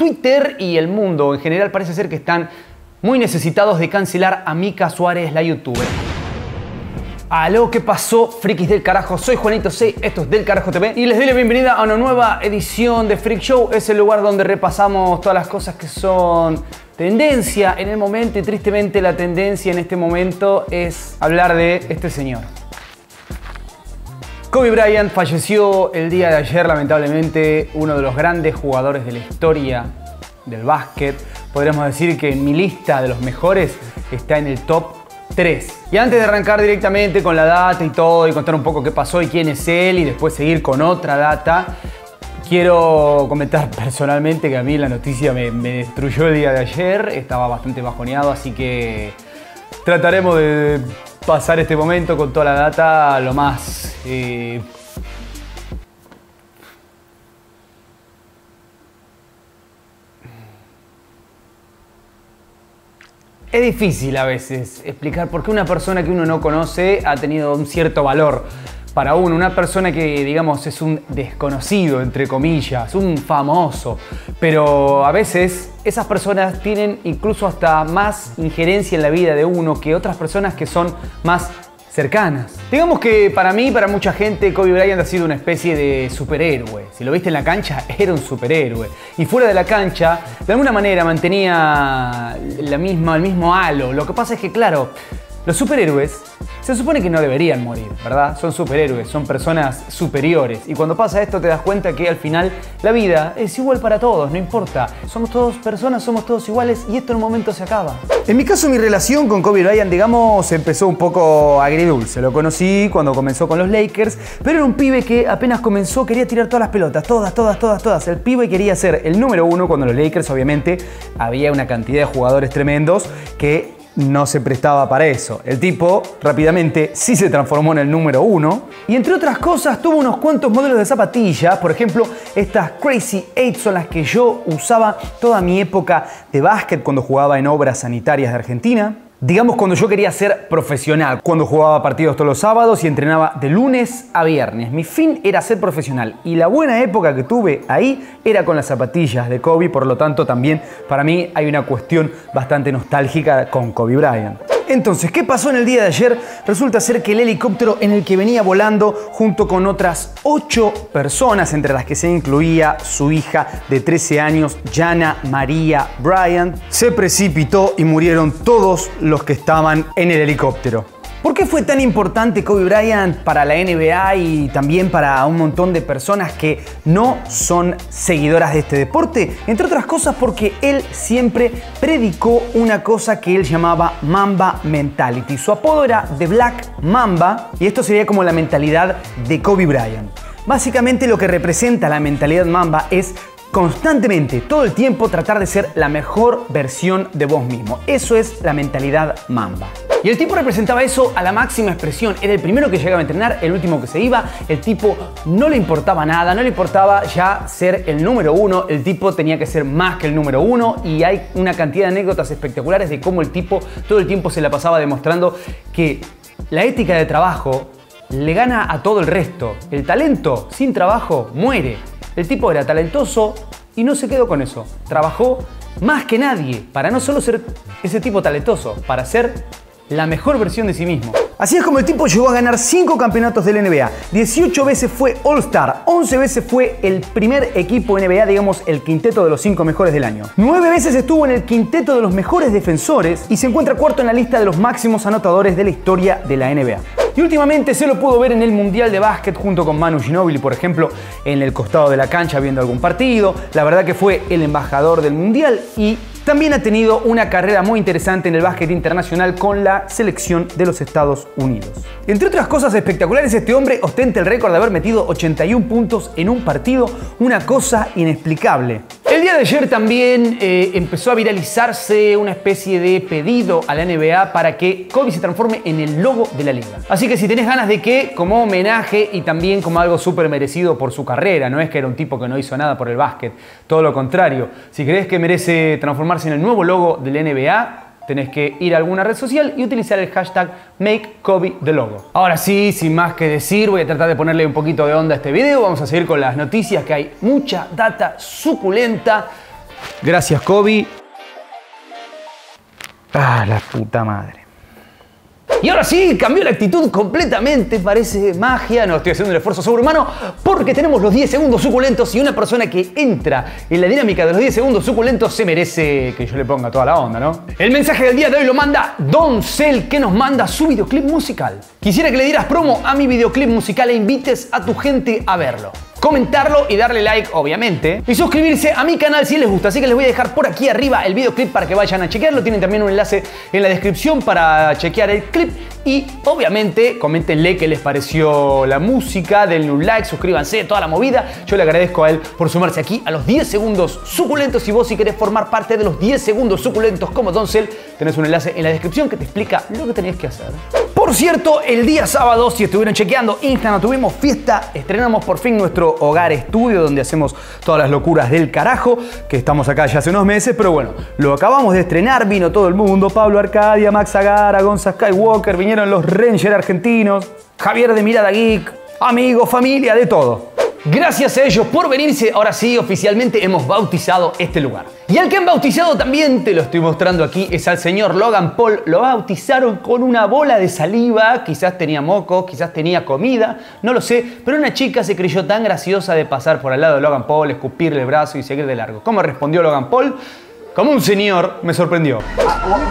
Twitter y el mundo en general parece ser que están muy necesitados de cancelar a Mika Suárez, la youtuber. Aló, ¿qué pasó? Frikis del carajo, soy Juanito C, esto es Del Carajo TV y les doy la bienvenida a una nueva edición de Freak Show. Es el lugar donde repasamos todas las cosas que son tendencia en el momento y tristemente la tendencia en este momento es hablar de este señor. Kobe Bryant falleció el día de ayer, lamentablemente, uno de los grandes jugadores de la historia del básquet. Podríamos decir que en mi lista de los mejores está en el top 3. Y antes de arrancar directamente con la data y todo y contar un poco qué pasó y quién es él y después seguir con otra data, quiero comentar personalmente que a mí la noticia me, destruyó el día de ayer, estaba bastante bajoneado, así que trataremos de pasar este momento con toda la data lo más... Es difícil a veces explicar por qué una persona que uno no conoce ha tenido un cierto valor para uno, una persona que digamos es un desconocido, entre comillas, un famoso, pero a veces esas personas tienen incluso hasta más injerencia en la vida de uno que otras personas que son más cercanas. Digamos que para mí, para mucha gente, Kobe Bryant ha sido una especie de superhéroe. Si lo viste en la cancha, era un superhéroe. Y fuera de la cancha, de alguna manera mantenía la misma, el mismo halo. Lo que pasa es que, claro, los superhéroes se supone que no deberían morir, ¿verdad? Son superhéroes, son personas superiores. Y cuando pasa esto te das cuenta que al final la vida es igual para todos, no importa. Somos todos personas, somos todos iguales y esto en un momento se acaba. En mi caso mi relación con Kobe Bryant, digamos, empezó un poco agridulce. Lo conocí cuando comenzó con los Lakers, pero era un pibe que apenas comenzó quería tirar todas las pelotas, todas, todas, todas, todas. El pibe quería ser el número uno cuando los Lakers obviamente había una cantidad de jugadores tremendos que no se prestaba para eso. El tipo rápidamente sí se transformó en el número uno y entre otras cosas tuvo unos cuantos modelos de zapatillas, por ejemplo estas Crazy 8 son las que yo usaba toda mi época de básquet cuando jugaba en obras sanitarias de Argentina. Digamos cuando yo quería ser profesional, cuando jugaba partidos todos los sábados y entrenaba de lunes a viernes. Mi fin era ser profesional y la buena época que tuve ahí era con las zapatillas de Kobe, por lo tanto también para mí hay una cuestión bastante nostálgica con Kobe Bryant. Entonces, ¿qué pasó en el día de ayer? Resulta ser que el helicóptero en el que venía volando junto con otras ocho personas, entre las que se incluía su hija de 13 años, Jana María Bryant, se precipitó y murieron todos los que estaban en el helicóptero. ¿Por qué fue tan importante Kobe Bryant para la NBA y también para un montón de personas que no son seguidoras de este deporte? Entre otras cosas porque él siempre predicó una cosa que él llamaba Mamba Mentality. Su apodo era The Black Mamba y esto sería como la mentalidad de Kobe Bryant. Básicamente lo que representa la mentalidad Mamba es constantemente, todo el tiempo tratar de ser la mejor versión de vos mismo. Eso es la mentalidad Mamba. Y el tipo representaba eso a la máxima expresión. Era el primero que llegaba a entrenar, el último que se iba. El tipo no le importaba nada, no le importaba ya ser el número uno. El tipo tenía que ser más que el número uno. Y hay una cantidad de anécdotas espectaculares de cómo el tipo todo el tiempo se la pasaba demostrando que la ética de trabajo le gana a todo el resto. El talento sin trabajo muere. El tipo era talentoso y no se quedó con eso. Trabajó más que nadie para no solo ser ese tipo talentoso, para ser la mejor versión de sí mismo. Así es como el tipo llegó a ganar 5 campeonatos del NBA, 18 veces fue All-Star, 11 veces fue el primer equipo NBA, digamos el quinteto de los 5 mejores del año. 9 veces estuvo en el quinteto de los mejores defensores y se encuentra cuarto en la lista de los máximos anotadores de la historia de la NBA. Y últimamente se lo pudo ver en el Mundial de Básquet junto con Manu Ginobili, por ejemplo, en el costado de la cancha viendo algún partido. La verdad que fue el embajador del Mundial y también ha tenido una carrera muy interesante en el básquet internacional con la selección de los Estados Unidos. Entre otras cosas espectaculares, este hombre ostenta el récord de haber metido 81 puntos en un partido, una cosa inexplicable. El día de ayer también eh, empezó a viralizarse una especie de pedido a la NBA para que Kobe se transforme en el logo de la liga. Así que si tenés ganas de que, como homenaje y también como algo súper merecido por su carrera, no es que era un tipo que no hizo nada por el básquet, todo lo contrario, si crees que merece transformarse en el nuevo logo de la NBA, tenés que ir a alguna red social y utilizar el hashtag MakeKobeTheLogo. Ahora sí, sin más que decir, voy a tratar de ponerle un poquito de onda a este video. Vamos a seguir con las noticias, que hay mucha data suculenta. Gracias, Kobe. Ah, la puta madre. Y ahora sí, cambió la actitud completamente, parece magia, no estoy haciendo un esfuerzo sobrehumano, porque tenemos los 10 segundos suculentos y una persona que entra en la dinámica de los 10 segundos suculentos se merece que yo le ponga toda la onda, ¿no? El mensaje del día de hoy lo manda Don Cell, que nos manda su videoclip musical. Quisiera que le dieras promo a mi videoclip musical e invites a tu gente a verlo comentarlo y darle like, obviamente. Y suscribirse a mi canal si les gusta. Así que les voy a dejar por aquí arriba el videoclip para que vayan a chequearlo. Tienen también un enlace en la descripción para chequear el clip. Y obviamente coméntenle qué les pareció la música, denle un like, suscríbanse, toda la movida. Yo le agradezco a él por sumarse aquí a los 10 segundos suculentos. Y vos si querés formar parte de los 10 segundos suculentos como Doncel, tenés un enlace en la descripción que te explica lo que tenés que hacer. Por cierto, el día sábado, si estuvieron chequeando Instagram, tuvimos fiesta, estrenamos por fin nuestro hogar estudio donde hacemos todas las locuras del carajo, que estamos acá ya hace unos meses, pero bueno, lo acabamos de estrenar, vino todo el mundo, Pablo Arcadia, Max Agara, Gonza Skywalker, vinieron los Rangers argentinos, Javier de Mirada Geek, amigos, familia, de todo. Gracias a ellos por venirse, ahora sí, oficialmente hemos bautizado este lugar. Y al que han bautizado también, te lo estoy mostrando aquí, es al señor Logan Paul. Lo bautizaron con una bola de saliva, quizás tenía moco, quizás tenía comida, no lo sé, pero una chica se creyó tan graciosa de pasar por al lado de Logan Paul, escupirle el brazo y seguir de largo. ¿Cómo respondió Logan Paul? Como un señor, me sorprendió. Otro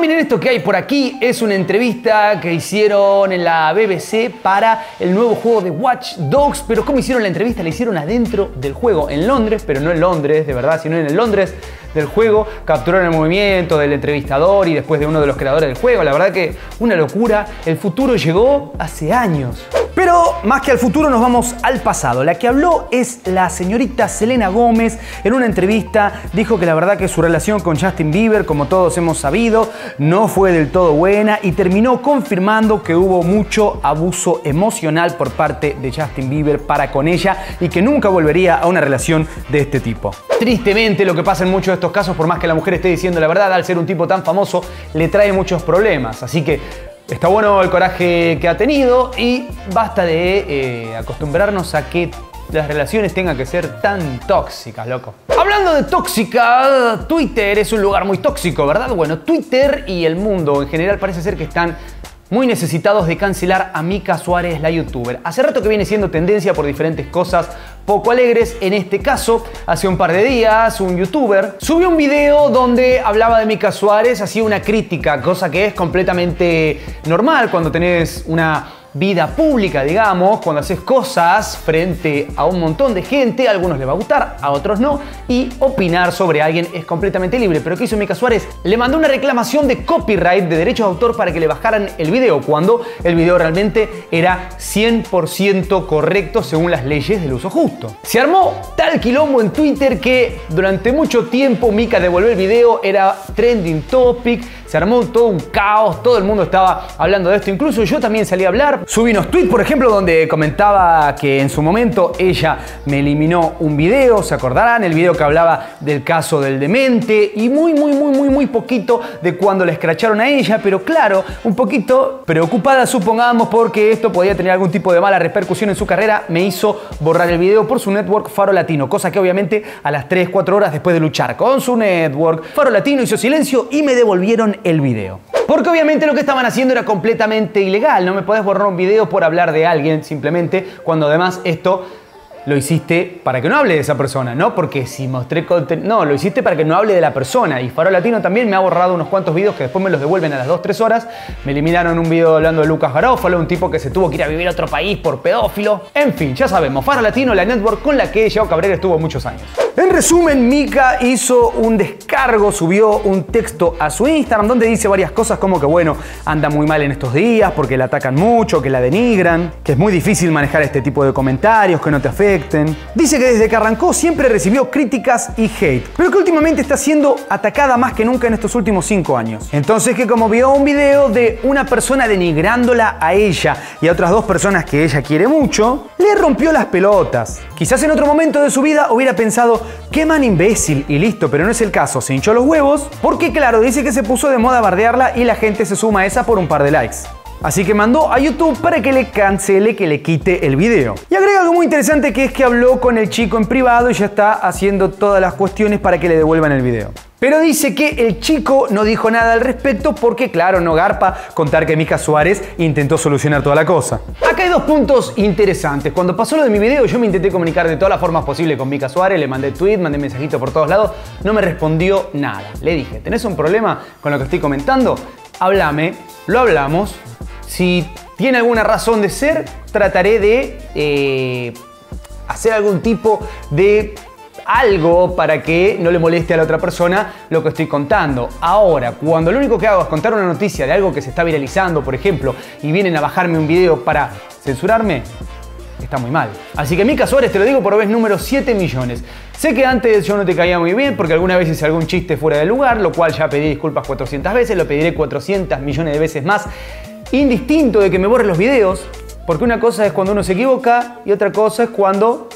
miren esto que hay por aquí. Es una entrevista que hicieron en la BBC para el nuevo juego de Watch Dogs. Pero ¿cómo hicieron la entrevista? La hicieron adentro del juego, en Londres, pero no en Londres, de verdad, sino en el Londres del juego. Capturaron el movimiento del entrevistador y después de uno de los creadores del juego. La verdad que una locura. El futuro llegó hace años. Pero más que al futuro nos vamos al pasado. La que habló es la señorita Selena Gómez. En una entrevista dijo que la verdad que su relación con Justin Bieber, como todos hemos sabido, no fue del todo buena y terminó confirmando que hubo mucho abuso emocional por parte de Justin Bieber para con ella y que nunca volvería a una relación de este tipo. Tristemente lo que pasa en muchos estos casos, por más que la mujer esté diciendo la verdad, al ser un tipo tan famoso, le trae muchos problemas. Así que Está bueno el coraje que ha tenido y basta de eh, acostumbrarnos a que las relaciones tengan que ser tan tóxicas, loco. Hablando de tóxica, Twitter es un lugar muy tóxico, ¿verdad? Bueno, Twitter y el mundo en general parece ser que están muy necesitados de cancelar a Mika Suárez, la youtuber. Hace rato que viene siendo tendencia por diferentes cosas poco alegres. En este caso, hace un par de días, un youtuber subió un video donde hablaba de Mika Suárez, hacía una crítica, cosa que es completamente normal cuando tenés una vida pública, digamos, cuando haces cosas frente a un montón de gente, a algunos les va a gustar, a otros no, y opinar sobre alguien es completamente libre. Pero ¿qué hizo Mica Suárez? Le mandó una reclamación de copyright, de derechos de autor, para que le bajaran el video, cuando el video realmente era 100% correcto según las leyes del uso justo. Se armó tal quilombo en Twitter que durante mucho tiempo Mika devolvió el video, era trending topic, se armó todo un caos, todo el mundo estaba hablando de esto, incluso yo también salí a hablar. Subí unos tweets, por ejemplo, donde comentaba que en su momento ella me eliminó un video, ¿se acordarán? El video que hablaba del caso del demente y muy, muy, muy, muy, muy poquito de cuando le escracharon a ella, pero claro, un poquito preocupada, supongamos, porque esto podía tener algún tipo de mala repercusión en su carrera, me hizo borrar el video por su network Faro Latino, cosa que obviamente a las 3, 4 horas después de luchar con su network, Faro Latino hizo silencio y me devolvieron el video. Porque obviamente lo que estaban haciendo era completamente ilegal. No me podés borrar un video por hablar de alguien simplemente cuando además esto lo hiciste para que no hable de esa persona, no porque si mostré contenido, no, lo hiciste para que no hable de la persona. Y Faro Latino también me ha borrado unos cuantos videos que después me los devuelven a las 2-3 horas. Me eliminaron un video hablando de Lucas Garófalo, un tipo que se tuvo que ir a vivir a otro país por pedófilo. En fin, ya sabemos, Faro Latino, la network con la que Yao Cabrera estuvo muchos años. En resumen, Mika hizo un descargo, subió un texto a su Instagram donde dice varias cosas como que bueno, anda muy mal en estos días porque la atacan mucho, que la denigran, que es muy difícil manejar este tipo de comentarios, que no te Dice que desde que arrancó siempre recibió críticas y hate, pero que últimamente está siendo atacada más que nunca en estos últimos 5 años. Entonces que como vio un video de una persona denigrándola a ella y a otras dos personas que ella quiere mucho, le rompió las pelotas. Quizás en otro momento de su vida hubiera pensado, qué man imbécil y listo, pero no es el caso, se hinchó los huevos, porque claro, dice que se puso de moda bardearla y la gente se suma a esa por un par de likes. Así que mandó a YouTube para que le cancele, que le quite el video. Y agrega algo muy interesante que es que habló con el chico en privado y ya está haciendo todas las cuestiones para que le devuelvan el video. Pero dice que el chico no dijo nada al respecto porque, claro, no garpa contar que Mika Suárez intentó solucionar toda la cosa. Acá hay dos puntos interesantes. Cuando pasó lo de mi video, yo me intenté comunicar de todas las formas posibles con Mika Suárez, le mandé tweet, mandé mensajito por todos lados, no me respondió nada. Le dije, ¿tenés un problema con lo que estoy comentando? Háblame, lo hablamos. Si tiene alguna razón de ser, trataré de eh, hacer algún tipo de algo para que no le moleste a la otra persona lo que estoy contando. Ahora, cuando lo único que hago es contar una noticia de algo que se está viralizando, por ejemplo, y vienen a bajarme un video para censurarme, está muy mal. Así que Mica Suárez, te lo digo por vez número 7 millones. Sé que antes yo no te caía muy bien porque alguna vez hice algún chiste fuera de lugar, lo cual ya pedí disculpas 400 veces, lo pediré 400 millones de veces más. Indistinto de que me borren los videos, porque una cosa es cuando uno se equivoca y otra cosa es cuando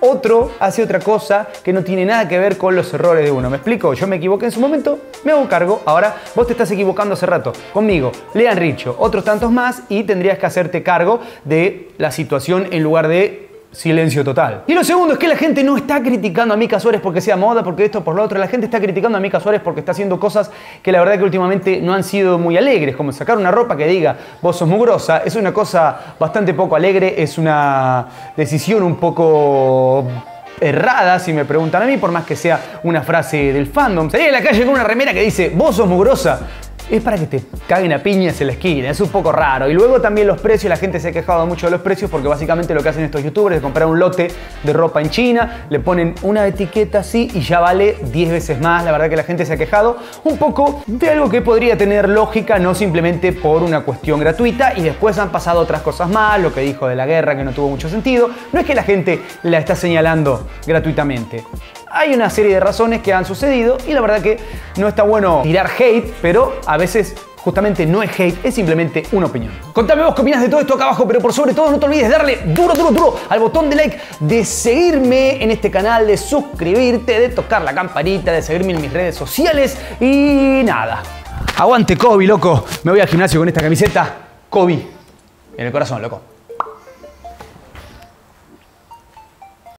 otro hace otra cosa que no tiene nada que ver con los errores de uno. ¿Me explico? Yo me equivoqué en su momento, me hago cargo. Ahora vos te estás equivocando hace rato conmigo, Lean Richo, otros tantos más y tendrías que hacerte cargo de la situación en lugar de silencio total. Y lo segundo es que la gente no está criticando a Mika Suárez porque sea moda, porque esto, por lo otro. La gente está criticando a Mika Suárez porque está haciendo cosas que la verdad que últimamente no han sido muy alegres, como sacar una ropa que diga vos sos mugrosa. Es una cosa bastante poco alegre, es una decisión un poco errada, si me preguntan a mí, por más que sea una frase del fandom. Salir en la calle con una remera que dice, vos sos mugrosa es para que te caguen a piñas en la esquina. Es un poco raro. Y luego también los precios, la gente se ha quejado mucho de los precios porque básicamente lo que hacen estos youtubers es comprar un lote de ropa en China, le ponen una etiqueta así y ya vale 10 veces más. La verdad que la gente se ha quejado un poco de algo que podría tener lógica, no simplemente por una cuestión gratuita. Y después han pasado otras cosas más, lo que dijo de la guerra que no tuvo mucho sentido. No es que la gente la está señalando gratuitamente. Hay una serie de razones que han sucedido y la verdad que no está bueno tirar hate, pero a veces justamente no es hate, es simplemente una opinión. Contame vos qué opinas de todo esto acá abajo, pero por sobre todo no te olvides de darle duro, duro, duro al botón de like, de seguirme en este canal, de suscribirte, de tocar la campanita, de seguirme en mis redes sociales y nada. Aguante Kobe, loco. Me voy al gimnasio con esta camiseta. Kobe en el corazón, loco.